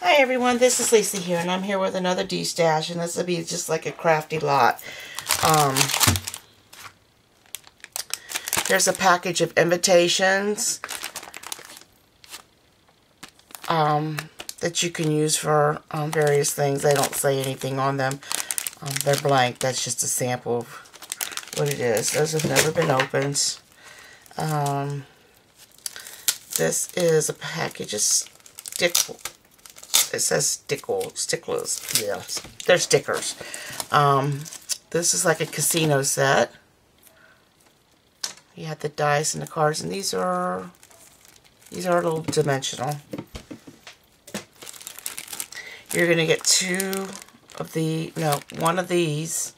Hi everyone, this is Lisa here, and I'm here with another destash, and this will be just like a crafty lot. Um, a package of invitations um, that you can use for um, various things. They don't say anything on them. Um, they're blank. That's just a sample of what it is. Those have never been opened. Um, this is a package of stick it says stickle, sticklers. Yes, they're stickers. Um, this is like a casino set. You have the dice and the cards, and these are these are a little dimensional. You're gonna get two of the no one of these,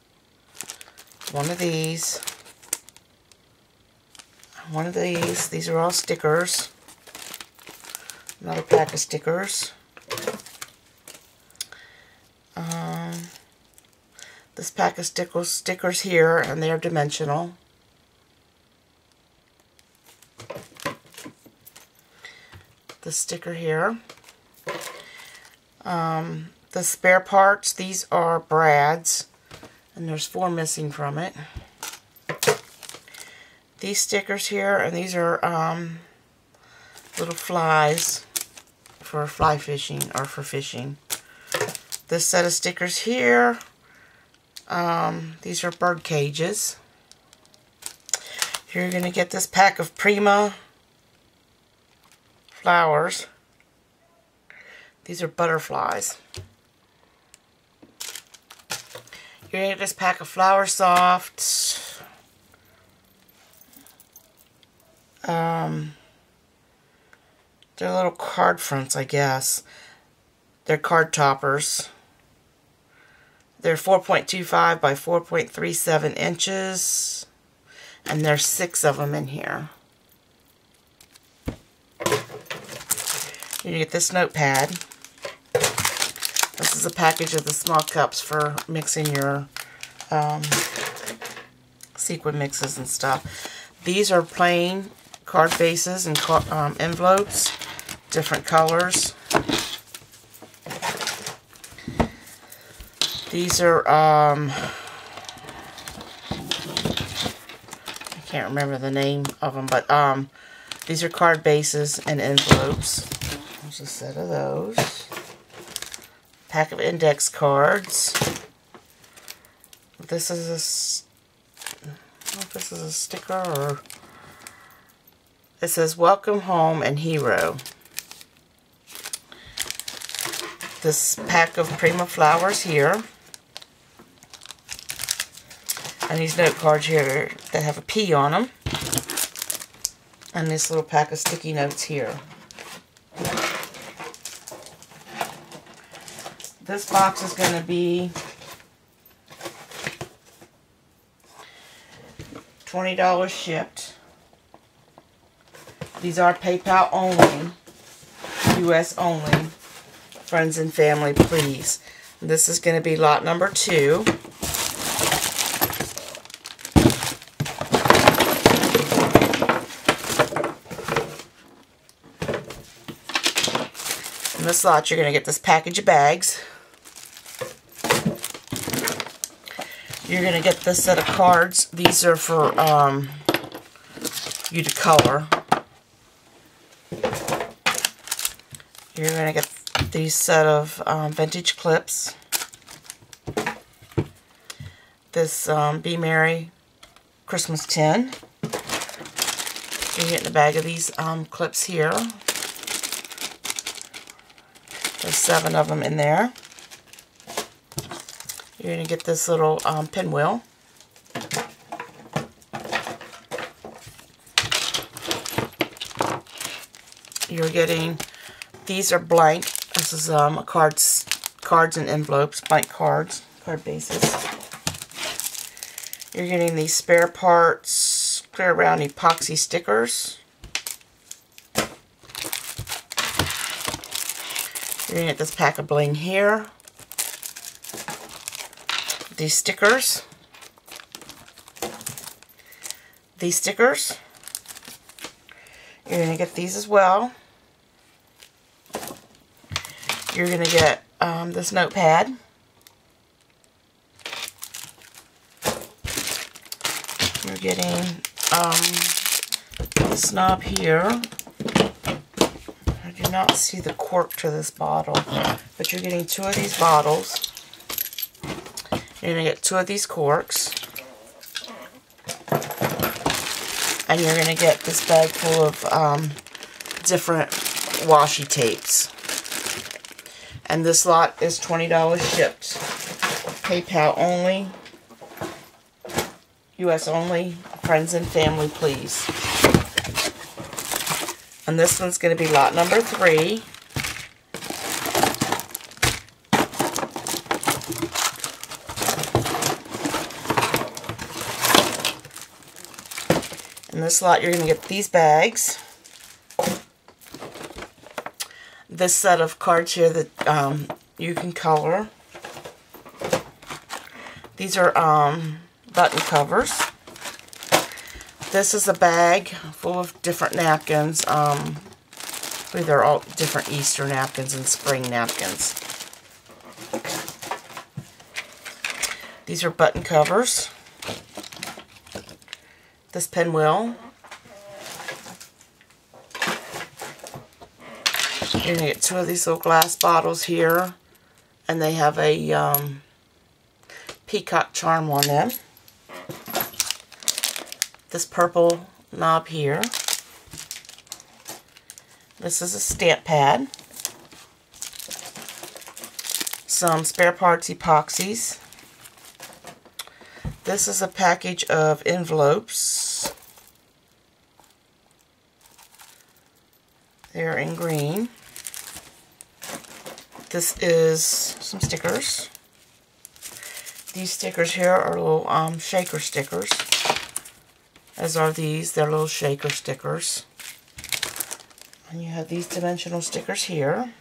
one of these, one of these. These are all stickers. Another pack of stickers. This pack of stickers, stickers here, and they are dimensional. The sticker here. Um, the spare parts, these are brads, and there's four missing from it. These stickers here, and these are um, little flies for fly fishing or for fishing this set of stickers here. Um, these are bird cages. You're going to get this pack of Prima flowers. These are butterflies. You're going to get this pack of Flower Soft. Um, they're little card fronts, I guess. They're card toppers. They're 4.25 by 4.37 inches. And there's six of them in here. You get this notepad. This is a package of the small cups for mixing your um, sequin mixes and stuff. These are plain card bases and um, envelopes, different colors. These are, um, I can't remember the name of them, but um, these are card bases and envelopes. There's a set of those. Pack of index cards. This is a, this is a sticker or, it says Welcome Home and Hero. This pack of Prima flowers here. And these note cards here that have a P on them. And this little pack of sticky notes here. This box is going to be $20 shipped. These are PayPal only, US only. Friends and family, please. This is going to be lot number two. In this lot, you're going to get this package of bags. You're going to get this set of cards. These are for um, you to color. You're going to get these set of um, vintage clips. This um, Be Merry Christmas tin. You're getting a bag of these um, clips here. Seven of them in there. You're going to get this little um, pinwheel. You're getting, these are blank. This is um, cards, cards and envelopes, blank cards, card bases. You're getting these spare parts, clear around epoxy stickers. You're going to get this pack of bling here. These stickers. These stickers. You're going to get these as well. You're going to get um, this notepad. You're getting um, this knob here. Not see the cork to this bottle, but you're getting two of these bottles. You're going to get two of these corks. And you're going to get this bag full of um, different washi tapes. And this lot is $20 shipped. PayPal only. U.S. only. Friends and family, please. And this one's going to be lot number three. In this lot, you're going to get these bags. This set of cards here that um, you can color. These are um, button covers. This is a bag full of different napkins. Um, they're all different Easter napkins and spring napkins. These are button covers. This pinwheel. You're going to get two of these little glass bottles here. And they have a um, peacock charm on them this purple knob here. This is a stamp pad. Some spare parts epoxies. This is a package of envelopes. They're in green. This is some stickers. These stickers here are little um, shaker stickers as are these. They're little shaker stickers. And you have these dimensional stickers here.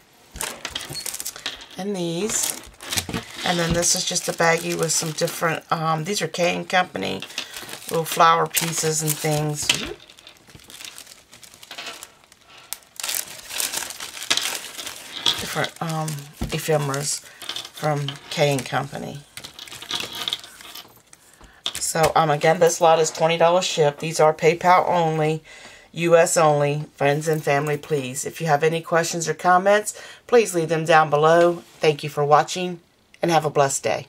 And these. And then this is just a baggie with some different, um, these are K & Company, little flower pieces and things. Different um, ephemeras from K & Company. So, um, again, this lot is $20 shipped. These are PayPal only, U.S. only. Friends and family, please. If you have any questions or comments, please leave them down below. Thank you for watching, and have a blessed day.